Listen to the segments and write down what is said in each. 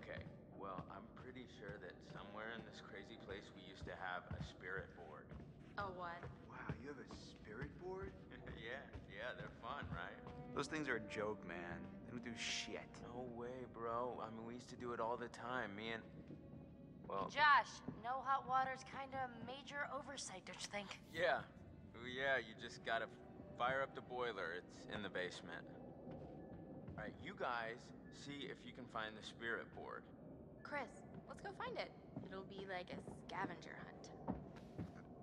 Okay, well, I'm pretty sure that somewhere in this crazy place we used to have a spirit board. A what? Wow, you have a spirit board? yeah, yeah, they're fun, right? Those things are a joke, man. They don't do shit. No way, bro. I mean, we used to do it all the time, me and... Well... Josh, no hot water's kind of a major oversight, don't you think? Yeah. Yeah, you just gotta fire up the boiler. It's in the basement. All right, you guys see if you can find the spirit board. Chris, let's go find it. It'll be like a scavenger hunt.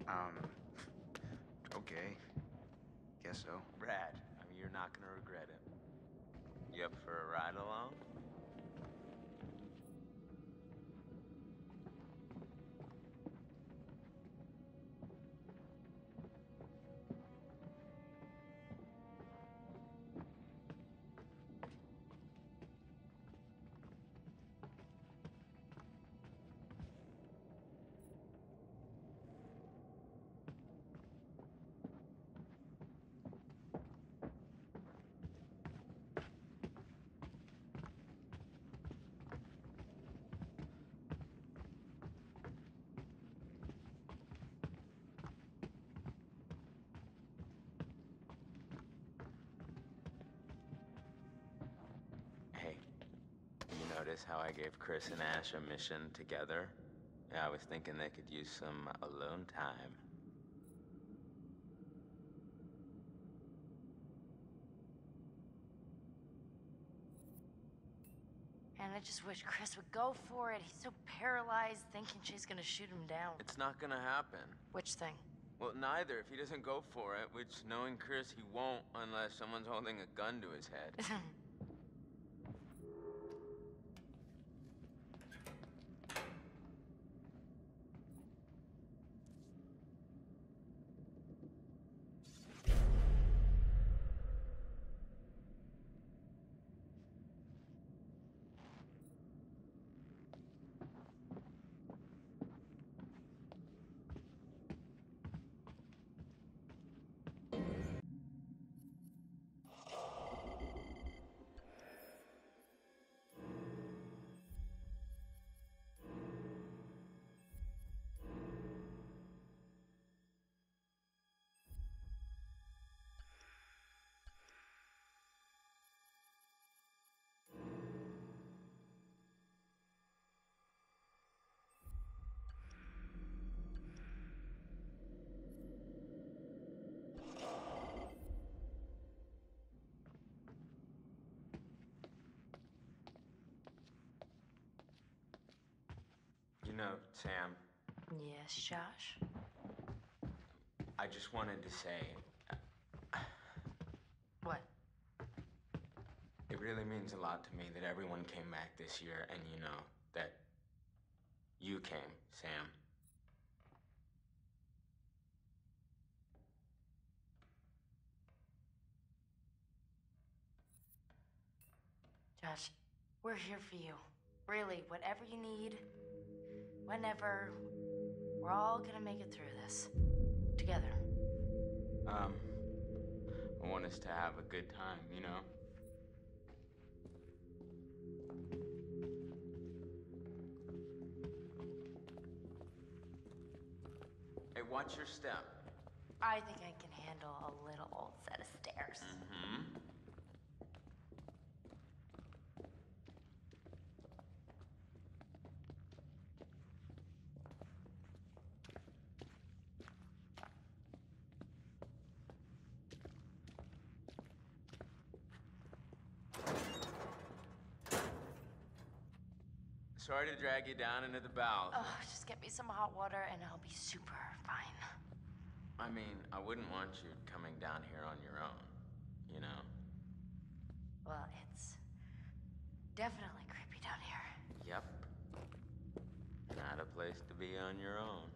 Um, okay. Guess so. Brad, I mean, you're not gonna regret it. You up for a ride along? Notice how I gave Chris and Ash a mission together? Yeah, I was thinking they could use some alone time. And I just wish Chris would go for it. He's so paralyzed thinking she's gonna shoot him down. It's not gonna happen. Which thing? Well, neither. If he doesn't go for it, which knowing Chris, he won't unless someone's holding a gun to his head. Sam, yes, Josh. I just wanted to say What? it really means a lot to me that everyone came back this year and you know that you came, Sam. Josh, we're here for you. Really, whatever you need, whenever, we're all gonna make it through this. Together. Um, I want us to have a good time, you know? Hey, watch your step. I think I can handle a little old set of stairs. Hmm? Sorry to drag you down into the bowels. Oh, just get me some hot water and I'll be super fine. I mean, I wouldn't want you coming down here on your own, you know? Well, it's definitely creepy down here. Yep. Not a place to be on your own.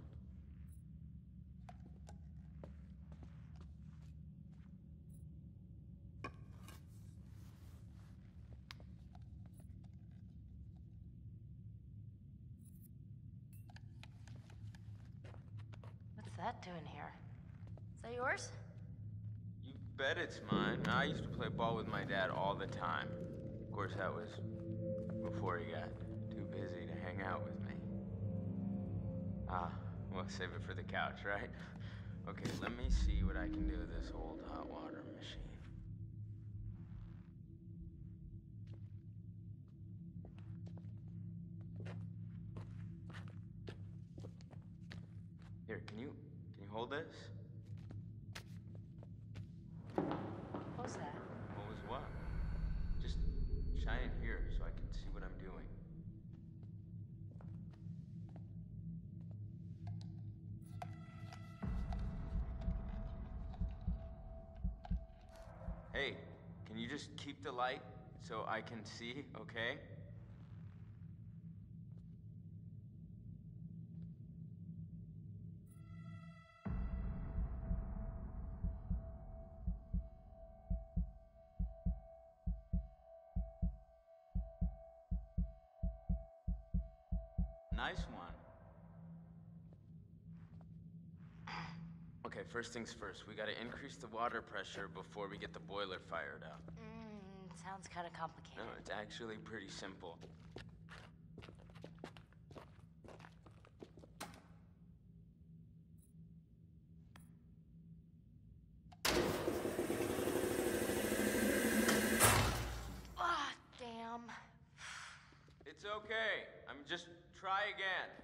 What's that doing here? Is that yours? You bet it's mine. I used to play ball with my dad all the time. Of course, that was before he got too busy to hang out with me. Ah, We'll save it for the couch, right? Okay, let me see what I can do with this old hot water machine. Hey, can you just keep the light so I can see, okay? First things first. We gotta increase the water pressure before we get the boiler fired up. Mm, sounds kind of complicated. No, it's actually pretty simple. Ah, damn. It's okay. I'm just try again.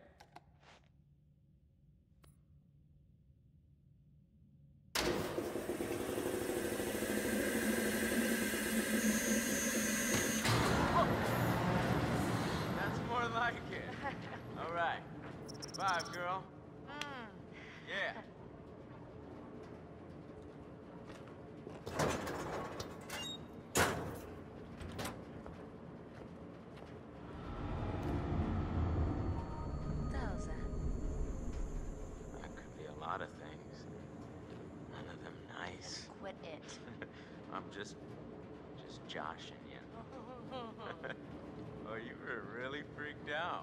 That's more like it. All right. Girl. Mm. Yeah. What the hell that? That could be a lot of things. None of them nice. Quit it. I'm just, just joshing you. oh, you were really freaked out.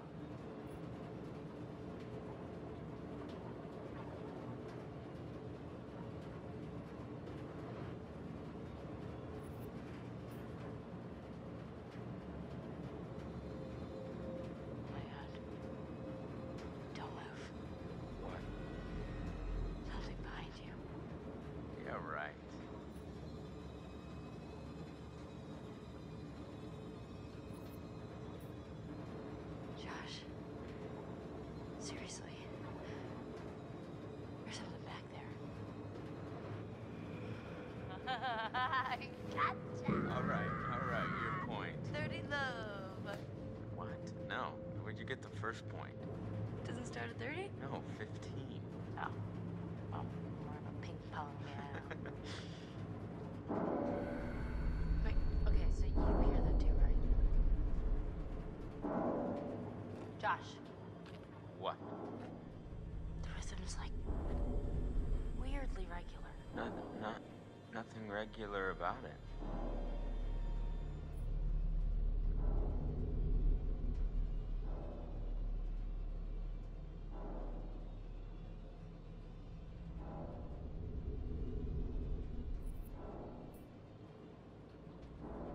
Gotcha! All right, all right. Your point. 30 love. What? No. Where'd you get the first point? Doesn't start at 30? No, 15. Oh. Well, more of a ping pong man. Wait, okay, so you hear that too, right? Josh, what? the rhythm's like weirdly regular. Not, not, nothing regular about it.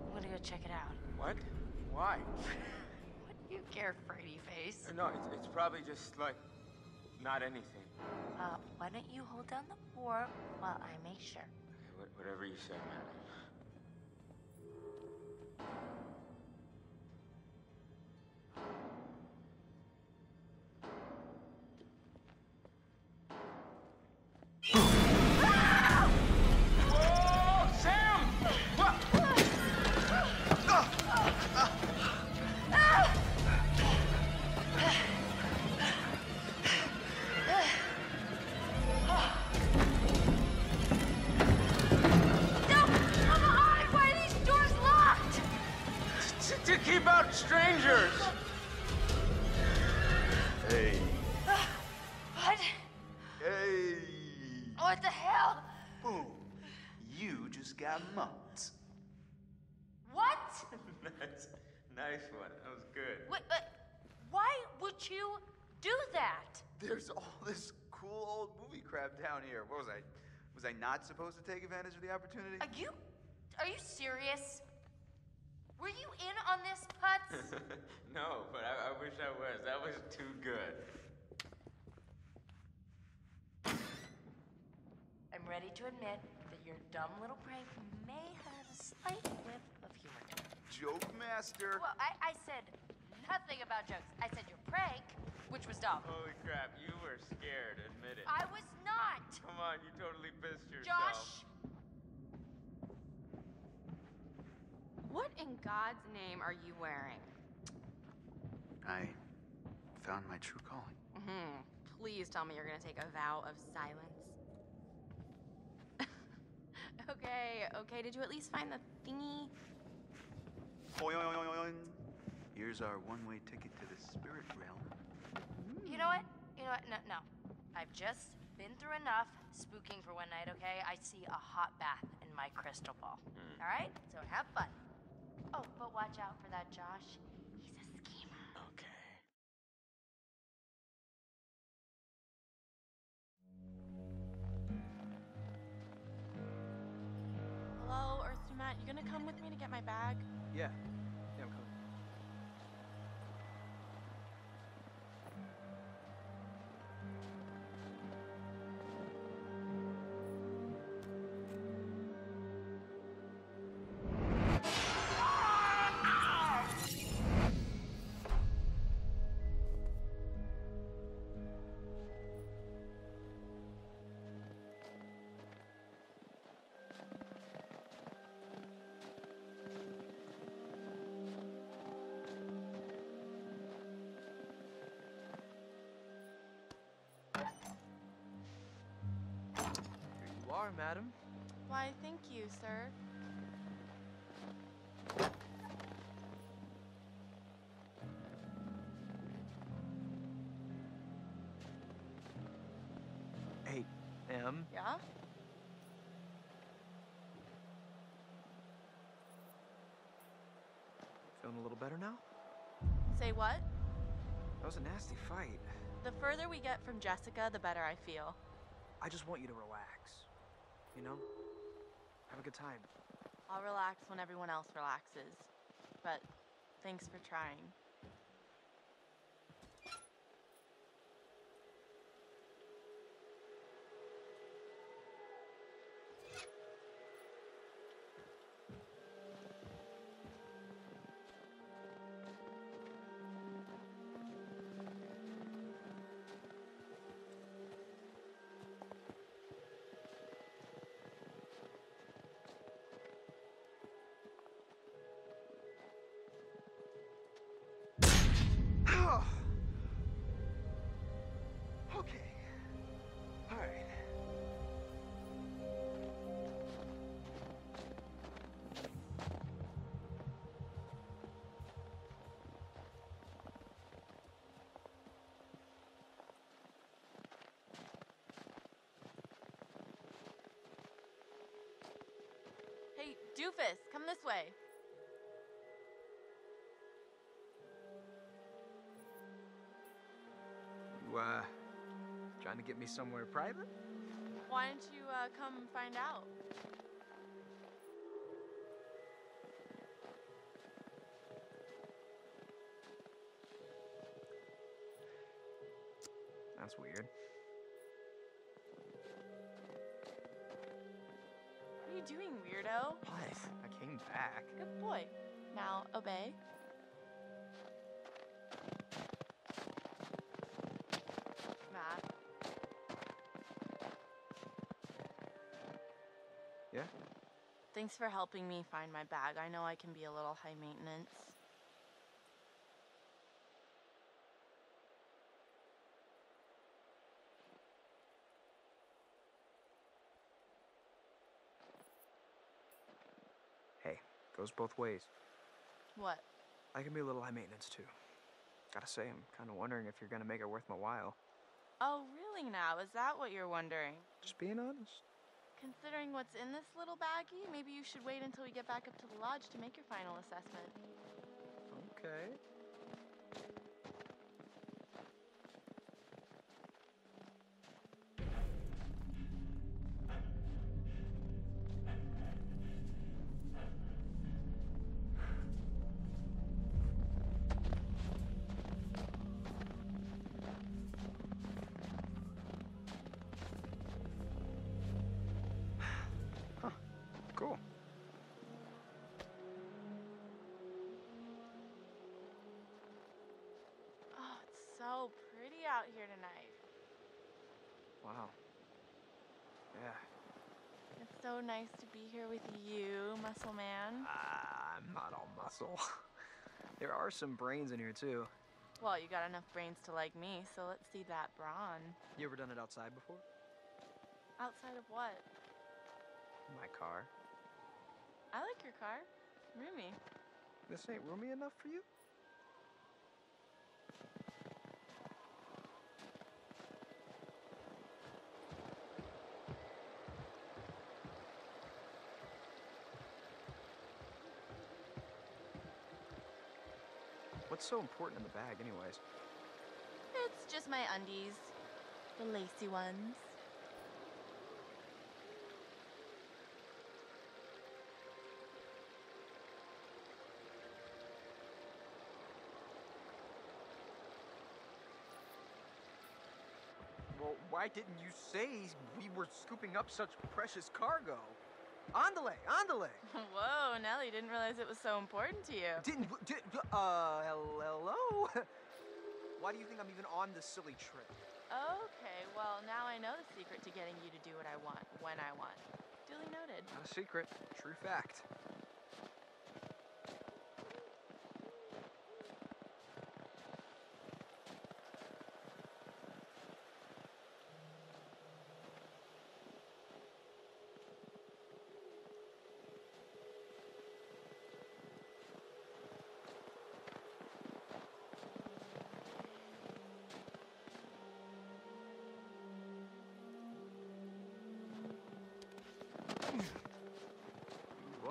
I'm gonna go check it out. What? Why? What do you care, Freddy face? no, it's, it's probably just like not anything. Uh, why don't you hold down the fort while I make sure? Whatever you say, madam. Do that? There's all this cool old movie crap down here. What was I? Was I not supposed to take advantage of the opportunity? Are you, are you serious? Were you in on this, Putz? no, but I, I wish I was. That was too good. I'm ready to admit that your dumb little prank may have a slight whiff of humor. Joke master. Well, I, I said nothing about jokes. I said your prank, which was dumb. Holy crap, you were scared, admit it. I was not! Come on, you totally pissed yourself. Josh! What in God's name are you wearing? I found my true calling. Mm -hmm. Please tell me you're gonna take a vow of silence. okay, okay. Did you at least find the thingy? Boing. Here's our one-way ticket to the spirit realm. You know what? You know what? No, no. I've just been through enough spooking for one night, okay? I see a hot bath in my crystal ball. Hmm. All right? So have fun. Oh, but watch out for that Josh. He's a schemer. Okay. Hello, Earth Matt. You gonna come with me to get my bag? Yeah. Are, madam. Why, thank you, sir. Hey, Em. Yeah? Feeling a little better now? Say what? That was a nasty fight. The further we get from Jessica, the better I feel. I just want you to relax. You know? Have a good time. I'll relax when everyone else relaxes. But thanks for trying. Hey, Doofus, come this way. You, uh, trying to get me somewhere private? Why don't you uh, come find out? That's weird. Doing, weirdo? What? I came back. Good boy. Now, obey. Matt, Yeah? thanks for helping me find my bag. I know I can be a little high maintenance. Hey, goes both ways. What? I can be a little high maintenance too. Gotta say, I'm kind of wondering if you're gonna make it worth my while. Oh, really now? Is that what you're wondering? Just being honest. Considering what's in this little baggie, maybe you should wait until we get back up to the lodge to make your final assessment. Okay. Out here tonight. Wow. Yeah. It's so nice to be here with you, Muscle Man. Ah, I'm not all muscle. there are some brains in here too. Well, you got enough brains to like me, so let's see that brawn. You ever done it outside before? Outside of what? My car. I like your car. Roomy. This ain't roomy enough for you? What's so important in the bag, anyways? It's just my undies. The lacy ones. Well, why didn't you say we were scooping up such precious cargo? Andale, andale. Whoa, Nelly didn't realize it was so important to you. Didn't did, uh hello? Why do you think I'm even on this silly trip? Okay, well, now I know the secret to getting you to do what I want, when I want. Duly noted. Not a secret, true fact.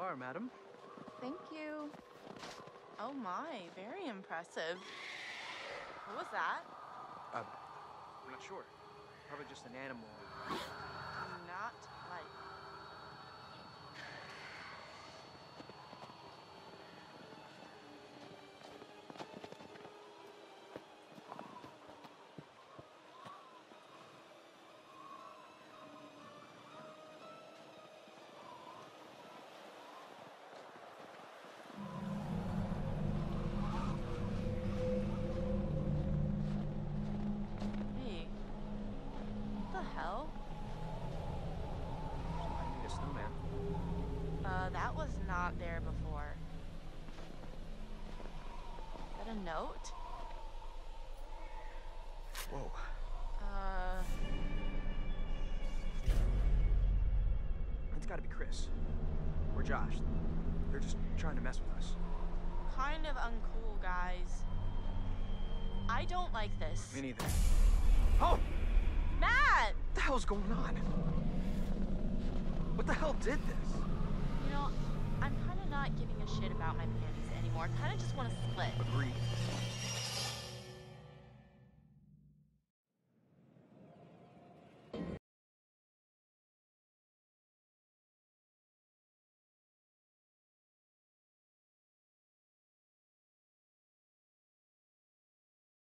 Are, madam. Thank you. Oh my, very impressive. What was that? Uh, I'm not sure. Probably just an animal. Note? Whoa. Uh, It's gotta be Chris. Or Josh. They're just trying to mess with us. kind of uncool, guys. I don't like this. Me neither. Oh! Matt! What the hell's going on? What the hell did this? You know, I'm kind of not giving a shit about my panties anymore. Kind of just want to split. Agreed.